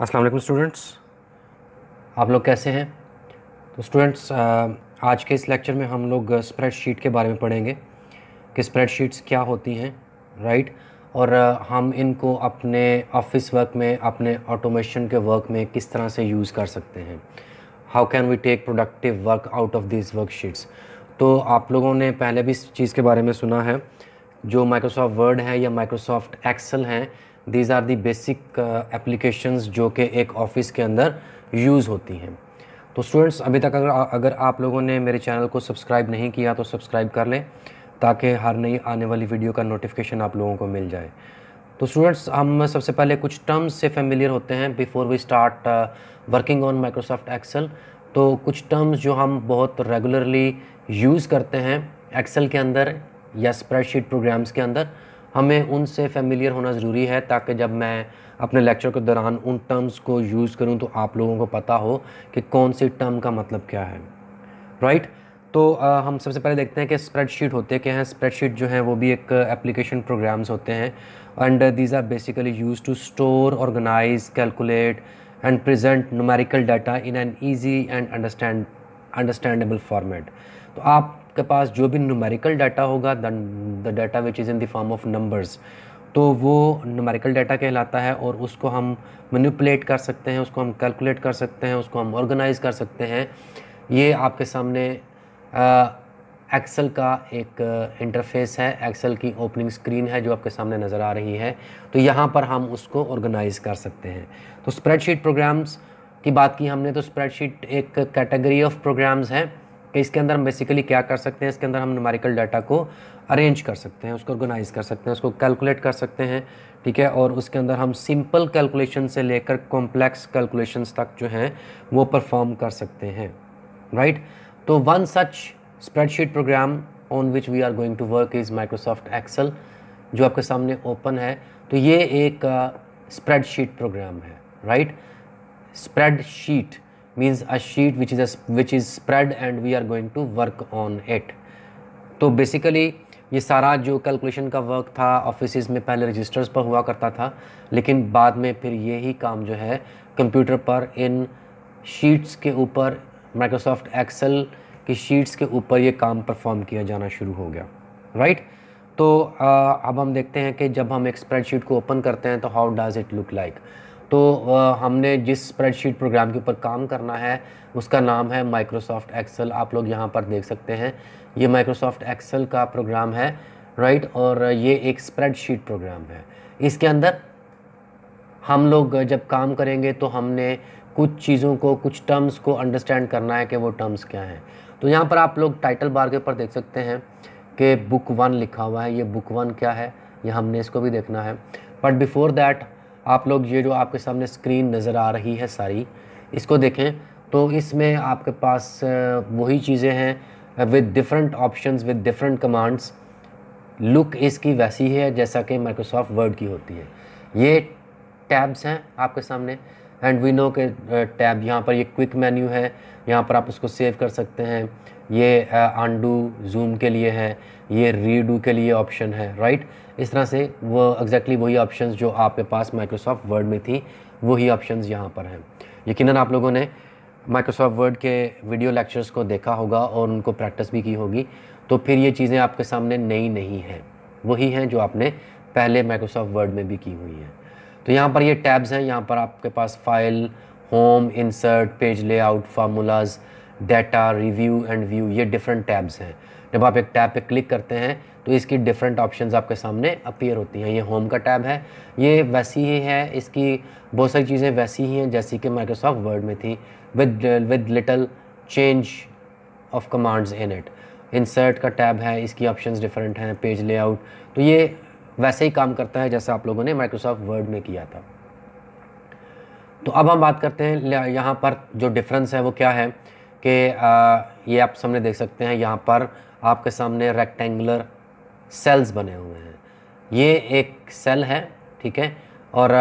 अस्सलाम वालेकुम स्टूडेंट्स। आप लोग कैसे हैं? तो स्टूडेंट्स आज के इस लेक्चर में हम लोग स्प्रेडशीट के बारे में पढ़ेंगे। कि स्प्रेडशीट्स क्या होती हैं, राइट? और हम इनको अपने ऑफ़िस वर्क में, अपने ऑटोमेशन के वर्क में किस तरह से यूज़ कर सकते हैं। How can we take productive work out of this worksheets तो आप लोगों ने पहले भी इस चीज़ के बारे में सुना है। जो माइक्रोसॉफ्ट वर्ड है या माइक्रोसॉफ्ट एक्सेल हैं these are the basic applications जो कि एक ऑफ़िस के अंदर यूज़ होती हैं। तो स्टूडेंट्स अभी तक अगर अगर आप लोगों ने मेरे चैनल को सब्सक्राइब नहीं किया तो सब्सक्राइब कर लें, ताकि हर नई आने वाली वीडियो का नोटिफिकेशन आप लोगों को मिल जाए। तो स्टूडेंट्स हम सबसे पहले कुछ टर्म्स से फेमिलियर होते हैं before we start working on Microsoft Excel तो कुछ टर्म्स जो हम बहुत रेगुलरली यूज़ करते हैं एक्सेल के अंदर या स्प्रेडशीट प्रोग्राम्स के अंदर हमें उनसे फेमिलियर होना ज़रूरी है ताकि जब मैं अपने लेक्चर के दौरान उन टर्म्स को यूज़ करूँ तो आप लोगों को पता हो कि कौन सी टर्म का मतलब क्या है। राइट तो आ, हम सबसे पहले देखते हैं कि स्प्रेडशीट होते क्या हैं। स्प्रेडशीट जो है वो भी एक एप्लीकेशन प्रोग्राम्स होते हैं। And these are basically use to store organise calculate and present numerical data in an easy and understand understandable format तो आप आपके पास जो भी नुमेरिकल डाटा होगा the data which is in the form of numbers तो वो numerical data कहलाता है और उसको हम मैनिपुलेट कर सकते हैं, उसको हम कैलकुलेट कर सकते हैं, उसको हम ऑर्गेनाइज कर सकते हैं। ये आपके सामने एक्सेल का एक इंटरफेस है। एक्सेल की ओपनिंग स्क्रीन है जो आपके सामने नज़र आ रही है। तो यहाँ पर हम उसको ऑर्गेनाइज कर सकते हैं। तो स्प्रेडशीट प्रोग्राम्स की बात की हमने तो स्प्रेडशीट एक कैटेगरी ऑफ़ प्रोग्राम्स हैं। कि इसके अंदर हम बेसिकली क्या कर सकते हैं? इसके अंदर हम नुमेरिकल डाटा को अरेंज कर सकते हैं उसको ऑर्गेनाइज कर सकते हैं उसको कैलकुलेट कर सकते हैं ठीक है? और उसके अंदर हम सिंपल कैलकुलेशन से लेकर कॉम्प्लेक्स कैलकुलेशन तक जो हैं वो परफॉर्म कर सकते हैं राइट तो one such spreadsheet program on which we are going to work is Microsoft Excel जो आपके सामने ओपन है। तो ये एक स्प्रेडशीट uh, प्रोग्राम है right spreadsheet means a sheet which is a which is spread and we are going to work on it तो basically ये सारा जो कैलकुलेशन का वर्क था ऑफ़िस में पहले रजिस्टर्स पर हुआ करता था लेकिन बाद में फिर यही काम जो है कंप्यूटर पर इन शीट्स के ऊपर माइक्रोसॉफ्ट एक्सेल की शीट्स के ऊपर ये काम परफॉर्म किया जाना शुरू हो गया राइट right? तो आ, अब हम देखते हैं कि जब हम एक स्प्रेडशीट को ओपन करते हैं तो how does it look like तो हमने जिस स्प्रेडशीट प्रोग्राम के ऊपर काम करना है, उसका नाम है माइक्रोसॉफ्ट एक्सेल आप लोग यहाँ पर देख सकते हैं। ये माइक्रोसॉफ्ट एक्सेल का प्रोग्राम है राइट और ये एक स्प्रेडशीट प्रोग्राम है। इसके अंदर हम लोग जब काम करेंगे तो हमने कुछ चीज़ों को, कुछ टर्म्स को अंडरस्टैंड करना है कि वो टर्म्स क्या हैं। तो यहाँ पर आप लोग टाइटल बार के ऊपर देख सकते हैं कि बुक वन लिखा हुआ है। ये बुक वन क्या है? ये हमने इसको भी देखना है। बट बिफोर दैट आप लोग ये जो आपके सामने स्क्रीन नज़र आ रही है सारी, इसको देखें तो इसमें आपके पास वही चीज़ें हैं with different option with different commands look इसकी वैसी है जैसा कि माइक्रोसॉफ्ट वर्ड की होती है। ये टैब्स हैं आपके सामने। एंड वी नो के टैब यहाँ पर ये क्विक मेन्यू है। यहाँ पर आप उसको सेव कर सकते हैं। ये आंडू जूम के लिए है। ये रीडू के लिए ऑप्शन है राइट इस तरह से वो एग्जैक्टली वही ऑप्शंस जो आपके पास माइक्रोसॉफ्ट वर्ड में थी, वही ऑप्शंस यहाँ पर हैं। यकीनन आप लोगों ने माइक्रोसॉफ्ट वर्ड के वीडियो लेक्चर्स को देखा होगा और उनको प्रैक्टिस भी की होगी। तो फिर ये चीज़ें आपके सामने नई नहीं हैं। वही हैं जो आपने पहले माइक्रोसॉफ्ट वर्ड में भी की हुई हैं। तो यहाँ पर ये टैब्स हैं, यहाँ पर आपके पास file home insert page layout formulas data review and view ये डिफरेंट टैब्स हैं। जब आप एक टैब पे क्लिक करते हैं तो इसकी डिफरेंट ऑप्शंस आपके सामने अपीयर होती हैं। ये होम का टैब है, ये वैसी ही है, इसकी बहुत सारी चीज़ें वैसी ही हैं, जैसी कि माइक्रोसॉफ्ट वर्ड में थी with with little change of commands in it insert का टैब है, इसकी ऑप्शंस डिफरेंट हैं पेज लेआउट तो ये वैसे ही काम करता है जैसा आप लोगों ने माइक्रोसॉफ्ट वर्ड में किया था। तो अब हम बात करते हैं यहाँ पर जो डिफरेंस है वो क्या है कि ये आप सामने देख सकते हैं, यहाँ पर आपके सामने रेक्टेंगुलर सेल्स बने हुए हैं। ये एक सेल है, ठीक है? और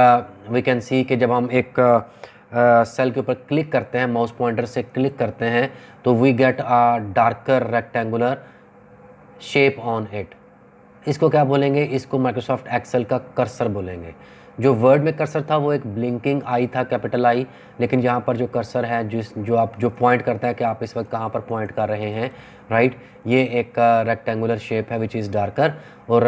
वी कैन सी कि जब हम एक सेल के ऊपर क्लिक करते हैं माउस पॉइंटर से क्लिक करते हैं तो we get a darker rectangular shape on it इसको क्या बोलेंगे? इसको माइक्रोसॉफ्ट एक्सेल का कर्सर बोलेंगे। जो वर्ड में कर्सर था, वो एक ब्लिंकिंग आई था कैपिटल आई लेकिन यहाँ पर जो कर्सर है, जिस, जो आप, जो पॉइंट करता है कि आप इस वक्त कहाँ पर पॉइंट कर रहे हैं राइट ये एक रेक्टेंगुलर शेप है विच इज़ डार्कर और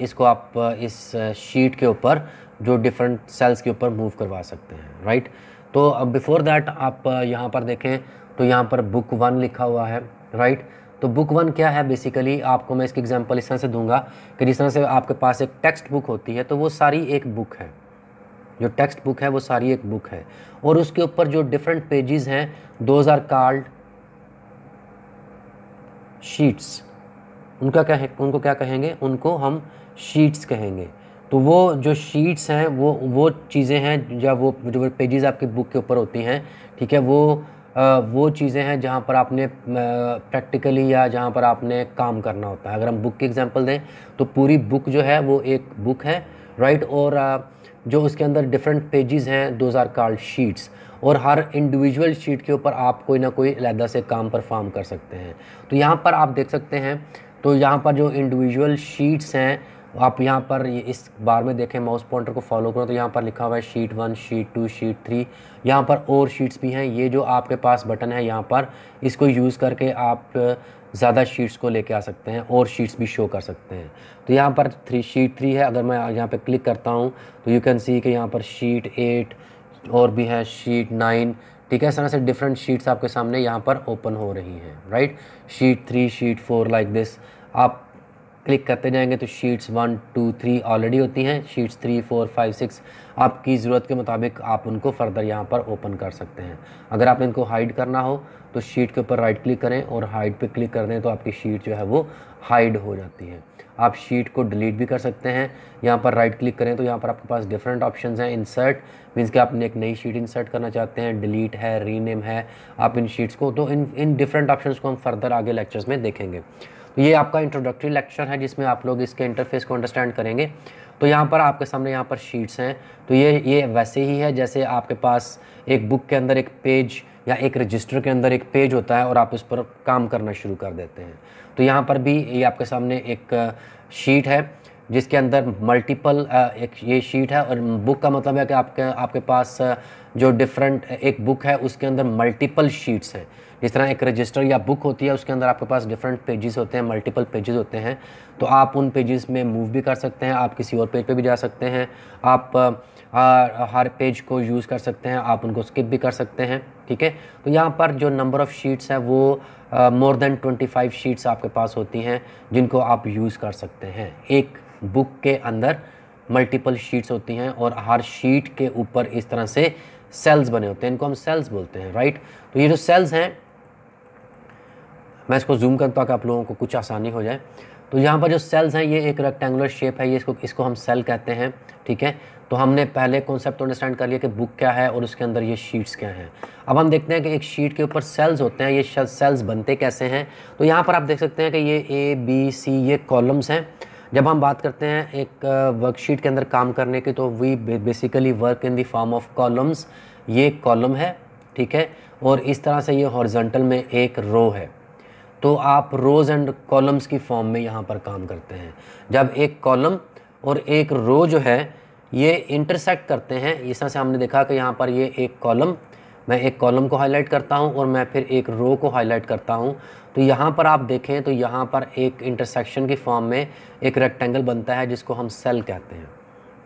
इसको आप इस शीट के ऊपर, जो डिफरेंट सेल्स के ऊपर मूव करवा सकते हैं राइट तो बिफोर दैट आप यहाँ पर देखें तो यहाँ पर बुक वन लिखा हुआ है राइट तो बुक वन क्या है? बेसिकली आपको मैं इसकी एग्जांपल इस तरह से दूँगा कि जिस तरह से आपके पास एक टेक्स्ट बुक होती है तो वो सारी एक बुक है। जो टेक्स्ट बुक है, वो सारी एक बुक है। और उसके ऊपर जो डिफरेंट पेजेस हैं दोज आर कार्ड शीट्स उनका क्या है? उनको क्या कहेंगे? उनको हम शीट्स कहेंगे। तो वो जो शीट्स हैं, वो वो चीज़ें हैं जब वो, जो पेजेस आपकी बुक के ऊपर होती हैं, ठीक है, वो वो चीज़ें हैं जहाँ पर आपने प्रैक्टिकली या जहाँ पर आपने काम करना होता है। अगर हम बुक की एग्जांपल दें तो पूरी बुक जो है, वो एक बुक है राइट और जो उसके अंदर डिफरेंट पेजेस हैं दोज आर कॉल्ड शीट्स और हर इंडिविजुअल शीट के ऊपर आप कोई ना कोई अलहदा से काम परफॉर्म कर सकते हैं। तो यहाँ पर आप देख सकते हैं तो यहाँ पर जो इंडिविजुअल शीट्स हैं आप यहाँ पर इस बार में देखें माउस पॉइंटर को फॉलो करो तो यहाँ पर लिखा हुआ है sheet one sheet two sheet three यहाँ पर और शीट्स भी हैं। ये जो आपके पास बटन है यहाँ पर, इसको यूज़ करके आप ज़्यादा शीट्स को लेके आ सकते हैं और शीट्स भी शो कर सकते हैं। तो यहाँ पर थ्री शीट थ्री है। अगर मैं यहाँ पर क्लिक करता हूँ तो यू कैन सी कि यहाँ पर शीट एट और भी है शीट नाइन ठीक है, इस तरह से डिफरेंट शीट्स आपके सामने यहाँ पर ओपन हो रही हैं right sheet three sheet four like this आप क्लिक करते जाएँगे तो sheets one two three already होती हैं। Sheets three four five six आपकी ज़रूरत के मुताबिक आप उनको फर्दर यहाँ पर ओपन कर सकते हैं। अगर आप इनको हाइड करना हो तो शीट के ऊपर राइट क्लिक करें और हाइड पे क्लिक कर दें तो आपकी शीट जो है वो हाइड हो जाती है। आप शीट को डिलीट भी कर सकते हैं। यहाँ पर राइट क्लिक करें तो यहाँ पर आपके पास डिफरेंट ऑप्शन हैं। इंसर्ट मीन्स कि आपने एक नई शीट इंसर्ट करना चाहते हैं। डिलीट है रीनेम है। आप इन शीट्स को तो इन इन डिफरेंट ऑप्शन को हम फर्दर आगे लेक्चर्स में देखेंगे। ये आपका इंट्रोडक्टरी लेक्चर है, जिसमें आप लोग इसके इंटरफेस को अंडरस्टैंड करेंगे। तो यहाँ पर आपके सामने यहाँ पर शीट्स हैं। तो ये ये वैसे ही है, जैसे आपके पास एक बुक के अंदर एक पेज या एक रजिस्टर के अंदर एक पेज होता है और आप उस पर काम करना शुरू कर देते हैं। तो यहाँ पर भी ये आपके सामने एक शीट है, जिसके अंदर मल्टीपल एक ये शीट है। और बुक का मतलब है कि आपके आपके पास जो डिफरेंट एक बुक है, उसके अंदर मल्टीपल शीट्स हैं। जिस तरह एक रजिस्टर या बुक होती है उसके अंदर आपके पास डिफरेंट पेजेस होते हैं मल्टीपल पेजेस होते हैं तो आप उन पेजेस में मूव भी कर सकते हैं आप किसी और पेज पे भी जा सकते हैं आप आ, हर पेज को यूज़ कर सकते हैं आप उनको स्किप भी कर सकते हैं ठीक है? तो यहाँ पर जो नंबर ऑफ़ शीट्स है वो more than twenty five sheets आपके पास होती हैं जिनको आप यूज़ कर सकते हैं। एक बुक के अंदर मल्टीपल शीट्स होती हैं और हर शीट के ऊपर इस तरह से सेल्स बने होते हैं। इनको हम सेल्स बोलते हैं राइट तो ये जो सेल्स हैं मैं इसको जूम करता हूँ कि आप लोगों को कुछ आसानी हो जाए। तो यहाँ पर जो सेल्स हैं, ये एक रेक्टेंगुलर शेप है, ये इसको इसको हम सेल कहते हैं, ठीक है? तो हमने पहले कॉन्सेप्ट अंडरस्टैंड कर लिया कि बुक क्या है और उसके अंदर ये शीट्स क्या हैं। अब हम देखते हैं कि एक शीट के ऊपर सेल्स होते हैं, ये सेल्स बनते कैसे हैं? तो यहाँ पर आप देख सकते हैं कि ये ए बी सी ये कॉलम्स हैं। जब हम बात करते हैं एक वर्कशीट के अंदर काम करने की तो we basically work in the form of columns ये कॉलम है, ठीक है? और इस तरह से ये हॉरिजेंटल में एक रो है। तो आप रोज़ एंड कॉलम्स की फॉर्म में यहाँ पर काम करते हैं। जब एक कॉलम और एक रो जो है, ये इंटरसेक्ट करते हैं, इस तरह से हमने देखा कि यहाँ पर ये एक कॉलम मैं एक कॉलम को हाईलाइट करता हूँ और मैं फिर एक रो को हाईलाइट करता हूँ। तो यहाँ पर आप देखें तो यहाँ पर एक इंटरसेक्शन की फॉर्म में एक रेक्टेंगल बनता है, जिसको हम सेल कहते हैं।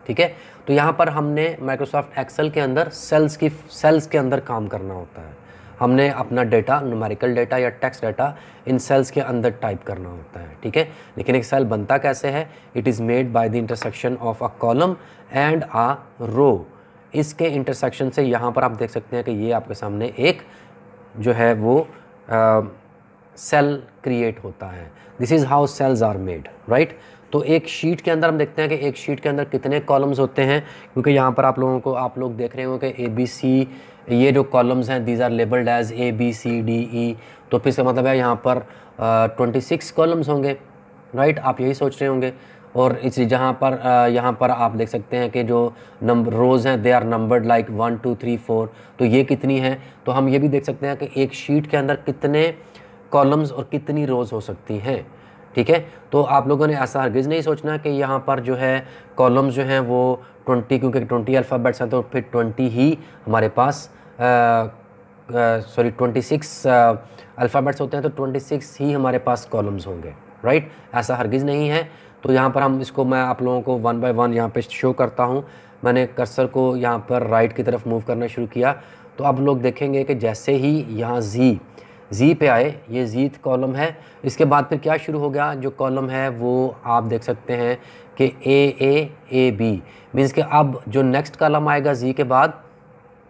ठीक है? तो यहाँ पर हमने माइक्रोसॉफ्ट एक्सेल के अंदर सेल्स की सेल्स के अंदर काम करना होता है। हमने अपना डेटा नुमेरिकल डेटा या टेक्स्ट डाटा इन सेल्स के अंदर टाइप करना होता है, ठीक है? लेकिन एक सेल बनता कैसे है? It is made by the intersection of a column and a row इसके इंटरसेक्शन से यहाँ पर आप देख सकते हैं कि ये आपके सामने एक जो है वो सेल क्रिएट होता है। This is how cells are made right तो एक शीट के अंदर हम देखते हैं कि एक शीट के अंदर कितने कॉलम्स होते हैं, क्योंकि यहाँ पर आप लोगों को, आप लोग देख रहे हो कि ए बी सी ये जो कॉलम्स हैं these are labelled as A B C D E तो फिर इसका मतलब है यहाँ पर ट्वेंटी सिक्स कॉलम्स होंगे राइट आप यही सोच रहे होंगे। और इस, जहाँ पर यहाँ पर आप देख सकते हैं कि जो नंबर रोज़ हैं they are numbered like one two three four तो ये कितनी है? तो हम ये भी देख सकते हैं कि एक शीट के अंदर कितने कॉलम्स और कितनी रोज़ हो सकती हैं। ठीक है? तो आप लोगों ने ऐसा हरगिज़ नहीं सोचना कि यहाँ पर जो है कॉलम्स जो हैं वो ट्वेंटी क्योंकि ट्वेंटी अल्फ़ाबेट्स हैं तो फिर ट्वेंटी ही हमारे पास सॉरी ट्वेंटी सिक्स अल्फ़ाबेट्स होते हैं तो ट्वेंटी सिक्स ही हमारे पास कॉलम्स होंगे राइट ऐसा हरगिज़ नहीं है। तो यहाँ पर हम इसको मैं आप लोगों को वन बाय वन यहाँ पे शो करता हूँ। मैंने कर्सर को यहाँ पर राइट की तरफ़ मूव करना शुरू किया। तो आप लोग देखेंगे कि जैसे ही यहाँ जी जी पे आए, ये जीत कॉलम है। इसके बाद फिर क्या शुरू हो गया? जो कॉलम है, वो आप देख सकते हैं कि ए ए ए बी मीन्स कि अब जो नेक्स्ट कॉलम आएगा जी के बाद,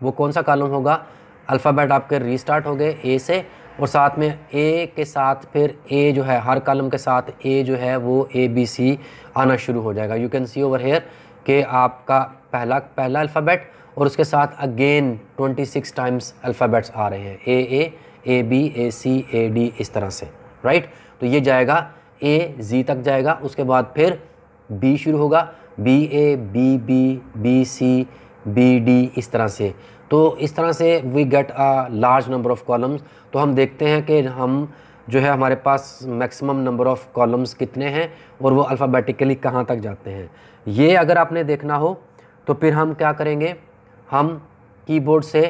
वो कौन सा कॉलम होगा? अल्फ़ाबेट आपके रीस्टार्ट हो गए ए से और साथ में ए के साथ फिर ए जो है, हर कॉलम के साथ ए जो है, वो ए बी सी आना शुरू हो जाएगा। You can see over here कि आपका पहला पहला अल्फ़ाबेट और उसके साथ अगेन 26 टाइम्स अल्फ़ाबेट्स आ रहे हैं। ए ए A B A C A D इस तरह से राइट तो ये जाएगा ए जी तक जाएगा, उसके बाद फिर बी शुरू होगा B A B B B C B D इस तरह से। तो इस तरह से we get a large number of columns तो हम देखते हैं कि हम जो है हमारे पास मैक्सिमम नंबर ऑफ़ कॉलम्स कितने हैं और वो अल्फ़ाबेटिकली कहाँ तक जाते हैं। ये अगर आपने देखना हो तो फिर हम क्या करेंगे? हम कीबोर्ड से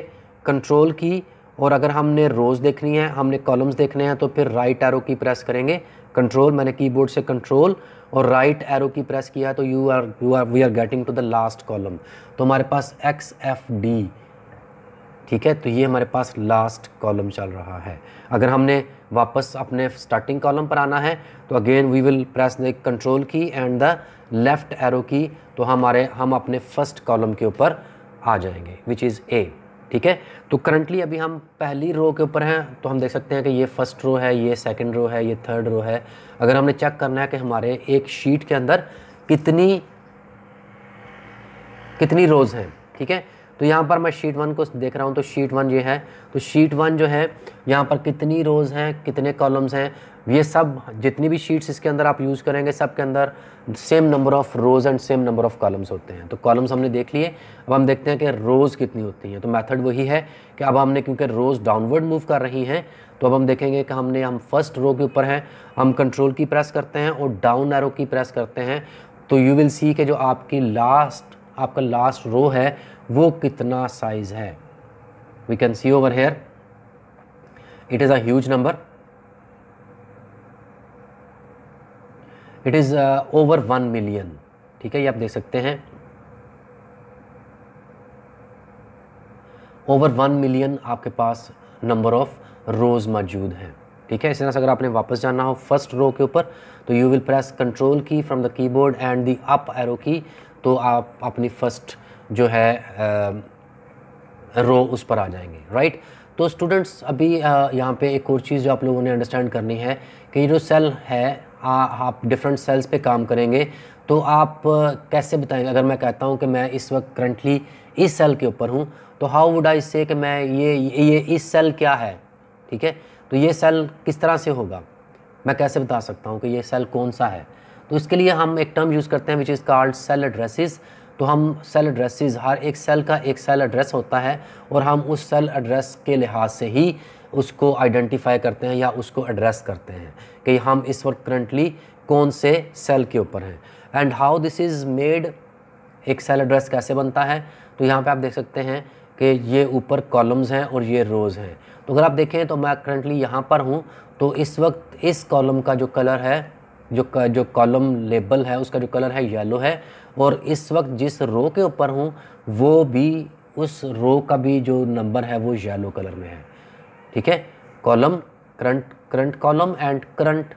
कंट्रोल की और अगर हमने रोज़ देखनी है, हमने कॉलम्स देखने हैं तो फिर राइट एरो की प्रेस करेंगे। कंट्रोल मैंने कीबोर्ड से कंट्रोल और राइट एरो की प्रेस किया तो you are you are we are getting to the last column तो हमारे पास एक्स एफ़ डी ठीक है? तो ये हमारे पास लास्ट कॉलम चल रहा है। अगर हमने वापस अपने स्टार्टिंग कॉलम पर आना है तो again we will press the control key and the left arrow key तो हमारे, हम अपने फ़र्स्ट कॉलम के ऊपर आ जाएँगे विच इज़ ए ठीक है? तो करंटली अभी हम पहली रो के ऊपर हैं तो हम देख सकते हैं कि ये फ़र्स्ट रो है, ये सेकंड रो है, ये थर्ड रो है। अगर हमने चेक करना है कि हमारे एक शीट के अंदर कितनी कितनी रोज़ हैं, ठीक है? तो यहाँ पर मैं शीट वन को देख रहा हूँ तो शीट वन ये है। तो शीट वन जो है, यहाँ पर कितनी रोज़ हैं, कितने कॉलम्स हैं ये सब जितनी भी शीट्स इसके अंदर आप यूज़ करेंगे सब के अंदर same number of rows and same number of columns होते हैं। तो कॉलम्स हमने देख लिए, अब हम देखते हैं कि रोज़ कितनी होती हैं। तो मेथड वही है कि अब हमने, क्योंकि रोज़ डाउनवर्ड मूव कर रही हैं तो अब हम देखेंगे कि हमने, हम फ़र्स्ट रो के ऊपर हैं, हम कंट्रोल की प्रेस करते हैं और डाउन एरो की प्रेस करते हैं। तो यू विल सी कि जो आपकी लास्ट आपका लास्ट रो है, वो कितना साइज़ है। We can see over here it is a huge number it is over one million ठीक है, ये आप देख सकते हैं। ओवर वन मिलियन आपके पास नंबर ऑफ़ रोज़ मौजूद हैं। ठीक है, इस तरह से अगर आपने वापस जाना हो फ़र्स्ट रो के ऊपर तो you will press control key from the keyboard and the up arrow key तो आप अपनी फ़र्स्ट जो है रो उस पर आ जाएँगे राइट तो स्टूडेंट्स अभी यहाँ पे एक और चीज़ जो आप लोगों ने अंडरस्टैंड करनी है कि ये जो सेल है आप डिफरेंट सेल्स पे काम करेंगे तो आप कैसे बताएँगे? अगर मैं कहता हूँ कि मैं इस वक्त करंटली इस सेल के ऊपर हूँ तो हाउ वुड आई से कि मैं ये ये इस सेल क्या है? ठीक है? तो ये सेल किस तरह से होगा? मैं कैसे बता सकता हूँ कि ये सेल कौन सा है? तो इसके लिए हम एक टर्म यूज़ करते हैं which is called cell addresses तो हम सेल एड्रेसेस हर एक सेल का एक सेल एड्रेस होता है, और हम उस सेल एड्रेस के लिहाज से ही उसको आइडेंटिफाई करते हैं या उसको एड्रेस करते हैं कि हम इस वक्त करंटली कौन से सेल के ऊपर हैं। And how this is made एक सेल एड्रेस कैसे बनता है? तो यहाँ पे आप देख सकते हैं कि ये ऊपर कॉलम्स हैं और ये रोज़ हैं। तो अगर आप देखें तो मैं करंटली यहाँ पर हूँ तो इस वक्त इस कॉलम का जो कलर है, जो जो कॉलम लेबल है, उसका जो कलर है येलो है। और इस वक्त जिस रो के ऊपर हूँ, वो भी, उस रो का भी जो नंबर है, वो येलो कलर में है। ठीक है? Column current current column and current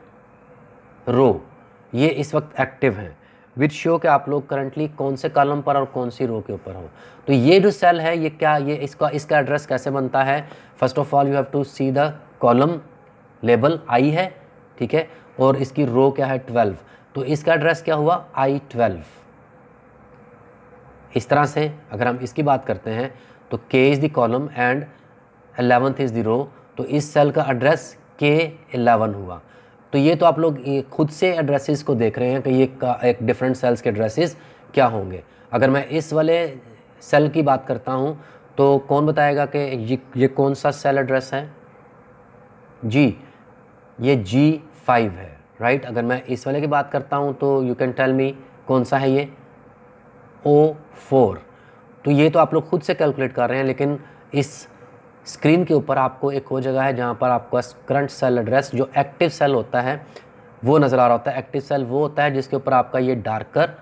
row ये इस वक्त एक्टिव हैं। विच शो के आप लोग करंटली कौन से कॉलम पर और कौन सी रो के ऊपर हो? तो ये जो सेल है, ये क्या, ये इसका इसका एड्रेस कैसे बनता है? First of all you have to see the column label I है, ठीक है? और इसकी रो क्या है? ट्वेल्व तो इसका एड्रेस क्या हुआ? आई ट्वेल्व इस तरह से अगर हम इसकी बात करते हैं तो K is the column and eleventh is the row तो इस सेल का एड्रेस के एलेवन हुआ। तो ये तो आप लोग खुद से एड्रेसेस को देख रहे हैं कि ये का, एक डिफरेंट सेल्स के एड्रेसेस क्या होंगे। अगर मैं इस वाले सेल की बात करता हूँ तो कौन बताएगा कि ये ये कौन सा सेल एड्रेस है? जी ये जी फाइव है राइट अगर मैं इस वाले की बात करता हूँ तो यू कैन टेल मी कौन सा है ये? ओ फोर तो ये तो आप लोग खुद से कैलकुलेट कर रहे हैं, लेकिन इस स्क्रीन के ऊपर आपको एक वो जगह है जहाँ पर आपका करंट सेल एड्रेस जो एक्टिव सेल होता है, वो नज़र आ रहा होता है। एक्टिव सेल वो होता है जिसके ऊपर आपका ये डार्कर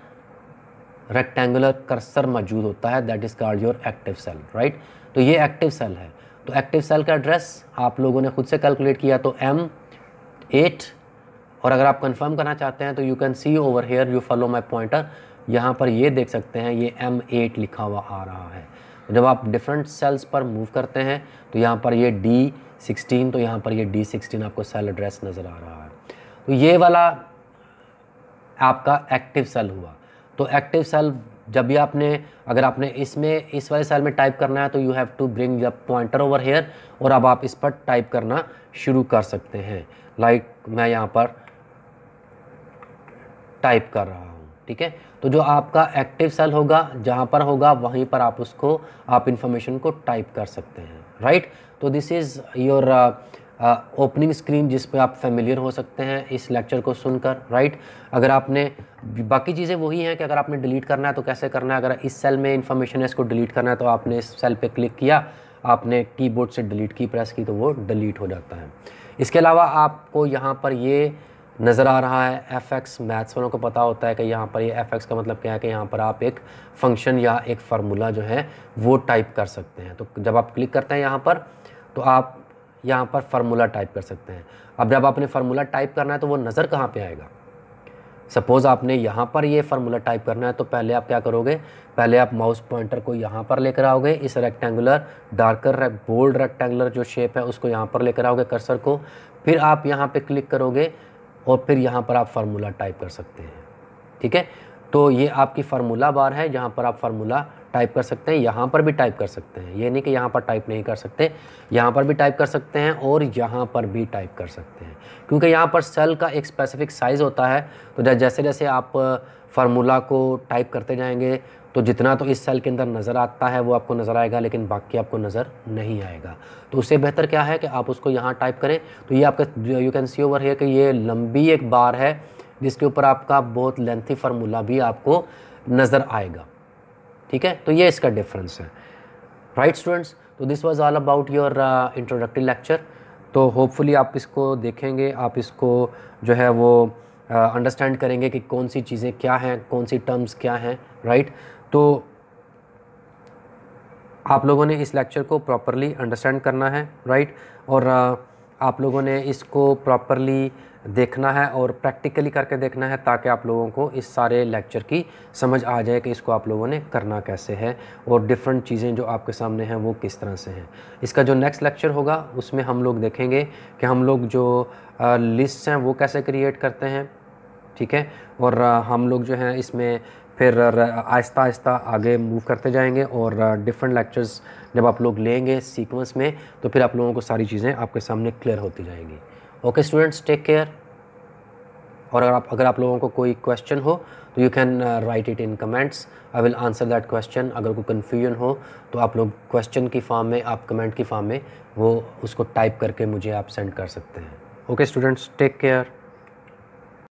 रेक्टेंगुलर कर्सर मौजूद होता है। That is called your active cell right तो ये एक्टिव सेल है। तो एक्टिव सेल का एड्रेस आप लोगों ने खुद से कैलकुलेट किया तो एम एट और अगर आप कंफर्म करना चाहते हैं तो you can see over here you follow my pointer यहाँ पर ये देख सकते हैं, ये एम एट लिखा हुआ आ रहा है। जब आप डिफरेंट सेल्स पर मूव करते हैं तो यहाँ पर ये डी सिक्सटीन तो यहाँ पर ये डी सिक्सटीन आपको सेल एड्रेस नज़र आ रहा है। तो ये वाला आपका एक्टिव सेल हुआ। तो एक्टिव सेल जब भी आपने, अगर आपने इसमें, इस वाले सेल में टाइप करना है तो you have to bring the pointer over here और अब आप इस पर टाइप करना शुरू कर सकते हैं। लाइक like मैं यहाँ पर टाइप कर रहा हूँ। ठीक है? तो जो आपका एक्टिव सेल होगा, जहाँ पर होगा, वहीं पर आप उसको, आप इन्फॉर्मेशन को टाइप कर सकते हैं राइट तो this is your opening screen जिस पे आप फेमिलियर हो सकते हैं इस लेक्चर को सुनकर राइट अगर आपने, बाकी चीज़ें वही हैं कि अगर आपने डिलीट करना है तो कैसे करना है? अगर इस सेल में इंफॉर्मेशन है, इसको डिलीट करना है तो आपने इस सेल पे क्लिक किया, आपने कीबोर्ड से डिलीट की प्रेस की तो वो डिलीट हो जाता है। इसके अलावा आपको यहाँ पर ये नज़र आ रहा है एफ़ एक्स मैथ्स वालों को पता होता है कि यहाँ पर ये एफ़ एक्स का मतलब क्या है कि यहाँ पर आप एक फ़ंक्शन या एक फार्मूला जो है वो टाइप कर सकते हैं। तो जब आप क्लिक करते हैं यहाँ पर तो आप यहाँ पर फार्मूला टाइप कर सकते हैं। अब जब आपने फार्मूला टाइप करना है तो वो नज़र कहाँ पर आएगा? सपोज़ आपने यहाँ पर ये फार्मूला टाइप करना है तो पहले आप क्या करोगे? पहले आप माउस पॉइंटर को यहाँ पर लेकर आओगे। इस रेक्टेंगुलर डार्कर बोल्ड रेक्टेंगुलर जो शेप है उसको यहाँ पर लेकर आओगे कर्सर को। फिर आप यहाँ पे क्लिक करोगे। और फिर यहाँ पर आप फार्मूला टाइप कर सकते हैं। ठीक है? तो ये आपकी फार्मूला बार है, जहाँ पर आप फार्मूला टाइप कर सकते हैं, यहाँ पर भी टाइप कर सकते हैं। ये नहीं कि यहाँ पर टाइप नहीं कर सकते, यहाँ पर भी टाइप कर सकते हैं और यहाँ पर भी टाइप कर सकते हैं। क्योंकि यहाँ पर सेल का एक स्पेसिफिक साइज़ होता है तो जैसे जैसे आप फार्मूला को टाइप करते जाएँगे तो जितना तो इस सेल के अंदर नज़र आता है, वो आपको नज़र आएगा, लेकिन बाकी आपको नज़र नहीं आएगा। तो उससे बेहतर क्या है कि आप उसको यहाँ टाइप करें। तो ये आपका यू कैन सी ओवर है कि ये लंबी एक बार है, जिसके ऊपर आपका बहुत लेंथी फार्मूला भी आपको नज़र आएगा। ठीक है? तो ये इसका डिफरेंस है। राइट स्टूडेंट्स तो this was all about your introductory lecture तो होपफुली आप इसको देखेंगे आप इसको जो है वो अंडरस्टैंड uh, करेंगे कि कौन सी चीज़ें क्या हैं कौन सी टर्म्स क्या हैं राइट तो आप लोगों ने इस लेक्चर को प्रॉपरली अंडरस्टैंड करना है राइट और uh, आप लोगों ने इसको प्रॉपरली देखना है और प्रैक्टिकली करके देखना है ताकि आप लोगों को इस सारे लेक्चर की समझ आ जाए कि इसको आप लोगों ने करना कैसे है और डिफरेंट चीज़ें जो आपके सामने हैं वो किस तरह से हैं। इसका जो नेक्स्ट लेक्चर होगा, उसमें हम लोग देखेंगे कि हम लोग जो लिस्ट हैं वो कैसे क्रिएट करते हैं, ठीक है? और हम लोग जो हैं इसमें फिर आहिस्ता आहिस्ता आगे मूव करते जाएँगे और डिफरेंट लेक्चर्स जब आप लोग लेंगे सीक्वेंस में तो फिर आप लोगों को सारी चीज़ें आपके सामने क्लियर होती जाएँगी। ओके स्टूडेंट्स टेक केयर और अगर आप अगर आप लोगों को कोई क्वेश्चन हो तो you can write it in comments I will answer that question अगर कोई कन्फ्यूज़न हो तो आप लोग क्वेश्चन की फॉर्म में, आप कमेंट की फॉर्म में, वो उसको टाइप करके मुझे आप सेंड कर सकते हैं। Okay students take care